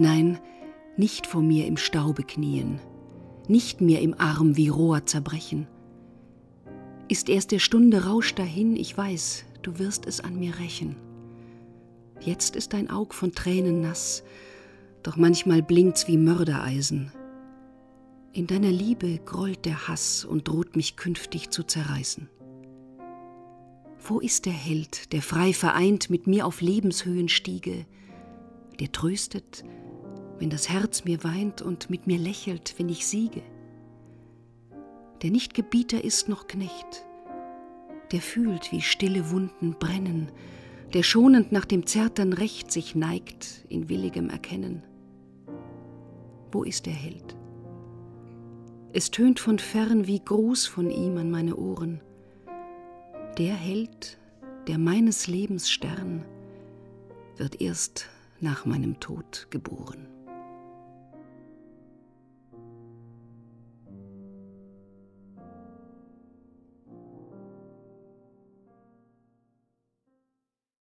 Nein, nicht vor mir im Staube knien, nicht mir im Arm wie Rohr zerbrechen. Ist erst der Stunde Rausch dahin, ich weiß, du wirst es an mir rächen. Jetzt ist dein Aug von Tränen nass, doch manchmal blinkt's wie Mördereisen. In deiner Liebe grollt der Hass und droht mich künftig zu zerreißen. Wo ist der Held, der frei vereint mit mir auf Lebenshöhen stiege, der tröstet, wenn das Herz mir weint und mit mir lächelt, wenn ich siege? Der nicht Gebieter ist noch Knecht, der fühlt, wie stille Wunden brennen, der schonend nach dem zärtern Recht sich neigt in willigem Erkennen. Wo ist der Held? Es tönt von fern wie Gruß von ihm an meine Ohren. Der Held, der meines Lebens Stern, wird erst nach meinem Tod geboren.